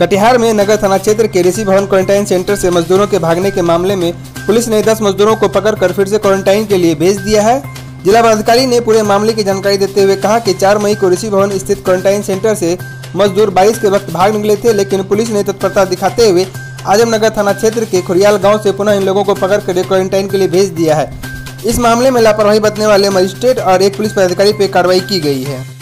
कटिहार में नगर थाना क्षेत्र के ऋषि भवन क्वारंटाइन सेंटर से मजदूरों के भागने के मामले में पुलिस ने 10 मजदूरों को पकड़कर फिर से क्वारंटाइन के लिए भेज दिया है। जिला पदाधिकारी ने पूरे मामले की जानकारी देते हुए कहा कि 4 मई को ऋषि भवन स्थित क्वारंटाइन सेंटर से मजदूर बारिश के वक्त भाग निकले थे, लेकिन पुलिस ने तत्परता दिखाते हुए आजमनगर थाना क्षेत्र के खुरियाल गाँव से पुनः इन लोगों को पकड़कर क्वारंटाइन के लिए भेज दिया है। इस मामले में लापरवाही बरतने वाले मजिस्ट्रेट और एक पुलिस पदाधिकारी पर कार्रवाई की गई है।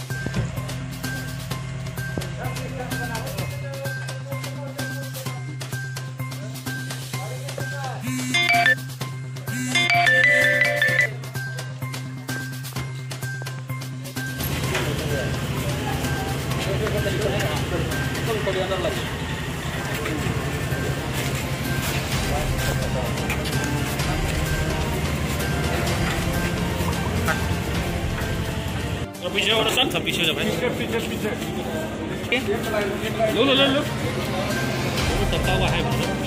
पीछे वाला सर था पीछे जब पीछे पीछे पीछे। लो लो लो लो। दबा हुआ है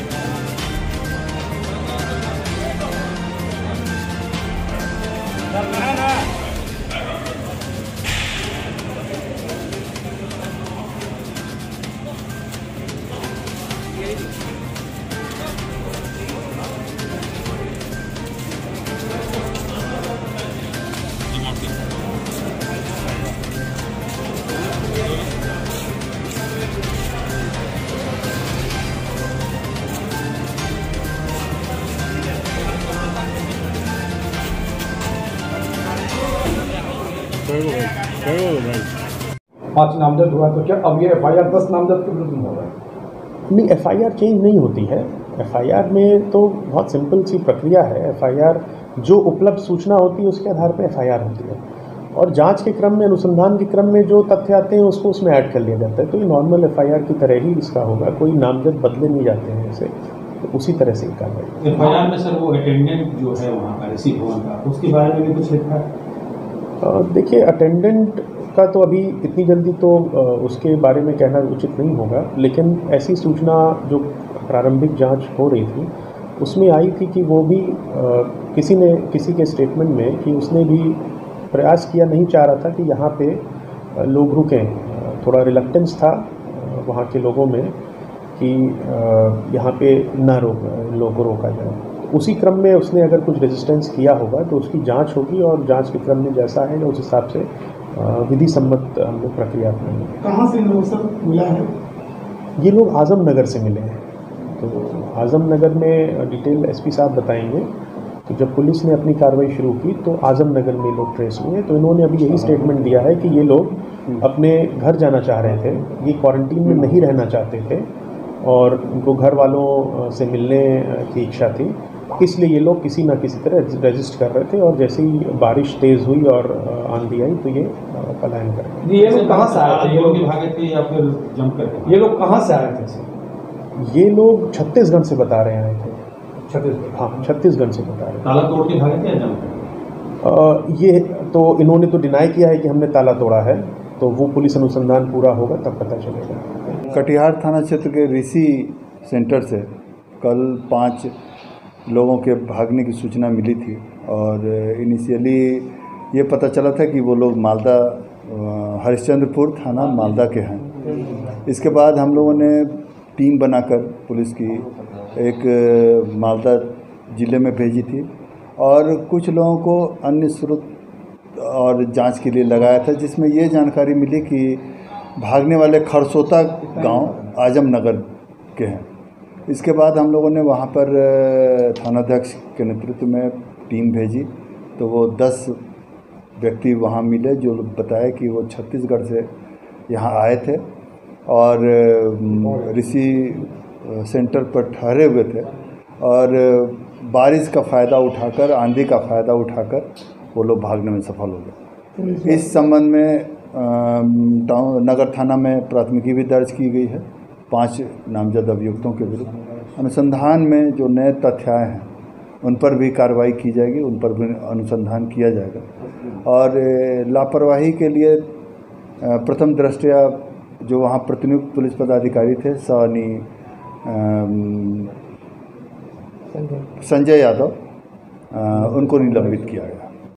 पाँच नामजद हुआ तो क्या अब ये एफ़ आई आर दस नामजद के विरुद्ध में हो रहा है? नहीं एफआईआर चेंज नहीं होती है। एफ़ आई आर में तो बहुत सिंपल सी प्रक्रिया है। एफ़ आई आर जो उपलब्ध सूचना होती है उसके आधार पर एफ़ आई आर होती है। और जाँच के क्रम में अनुसंधान के क्रम में जो तथ्य आते हैं उसको उसमें ऐड कर लिया जाता है। तो ये नॉर्मल एफ़ आई आर की तरह ही इसका होगा। कोई नामजद बदले नहीं जाते हैं इसे। तो उसी तरह से कार्रवाई। एफ़ आई आर में सर वो अटेंडेंट जो है वहाँ का भवन का उसके बारे में भी कुछ लिखा है? देखिए अटेंडेंट का तो अभी इतनी जल्दी तो उसके बारे में कहना उचित नहीं होगा, लेकिन ऐसी सूचना जो प्रारंभिक जाँच हो रही थी, उसमें आई थी कि वो भी किसी ने, किसी के स्टेटमेंट में कि उसने भी प्रयास किया, नहीं चाह रहा था कि यहाँ पे लोग रुकें। थोड़ा रिलक्टेंस था वहाँ के लोगों में कि यहाँ पे ना रोक, लोगों रोका जाए। उसी क्रम में उसने अगर कुछ रेजिस्टेंस किया होगा तो उसकी जाँच होगी और जाँच के क्रम में जैसा है उस हिसाब से विधि सम्मत हम लोग प्रक्रिया अपनाएँगे कहाँ से लोग सर मिला है? ये लोग आज़म नगर से मिले हैं। तो आज़म नगर में डिटेल एसपी साहब बताएँगे तो जब पुलिस ने अपनी कार्रवाई शुरू की तो आज़म नगर में लोग ट्रेस हुए तो इन्होंने अभी यही स्टेटमेंट दिया है कि ये लोग अपने घर जाना चाह रहे थे। ये क्वारंटीन में नहीं रहना चाहते थे। और उनको घर वालों से मिलने की इच्छा थी। इसलिए ये लोग किसी ना किसी तरह रजिस्ट कर रहे थे और जैसे ही बारिश तेज़ हुई और आंधी आई तो ये पलायन कर गए ये लोग कहाँ से आए थे? ये लोग भागे थे या फिर जंप करके ये लोग कहाँ से आए थे? ये लोग छत्तीसगढ़ से बता रहे आए थे छत्तीसगढ़? हाँ छत्तीसगढ़ से बता रहे ताला तोड़ के भागे थे या जंप? करके ये तो इन्होंने तो डिनाई किया है कि हमने ताला तोड़ा है तो वो पुलिस अनुसंधान पूरा होगा तब पता चलेगा। कटिहार थाना क्षेत्र के ऋषि सेंटर से कल पाँच लोगों के भागने की सूचना मिली थी और इनिशियली ये पता चला था कि वो लोग मालदा हरिश्चंद्रपुर थाना मालदा के हैं। इसके बाद हम लोगों ने टीम बनाकर पुलिस की एक मालदा ज़िले में भेजी थी और कुछ लोगों को अन्य स्रोत और जाँच के लिए लगाया था, जिसमें ये जानकारी मिली कि भागने वाले खरसोता गाँव आज़म नगर के हैं। इसके बाद हम लोगों ने वहाँ पर थानाध्यक्ष के नेतृत्व में टीम भेजी। तो वो दस व्यक्ति वहाँ मिले जो बताए कि वो छत्तीसगढ़ से यहाँ आए थे और ऋषि सेंटर पर ठहरे हुए थे और बारिश का फ़ायदा उठाकर आंधी का फ़ायदा उठाकर वो लोग भागने में सफल हो गए। इस संबंध में टाउन नगर थाना में प्राथमिकी भी दर्ज की गई है। पाँच नामजद अभियुक्तों के विरुद्ध। अनुसंधान में जो नए तथ्य आए हैं उन पर भी कार्रवाई की जाएगी उन पर भी अनुसंधान किया जाएगा। और लापरवाही के लिए प्रथम दृष्टया जो वहाँ प्रतिनियुक्त पुलिस पदाधिकारी थे सनी संजय। यादव उनको निलंबित किया गया।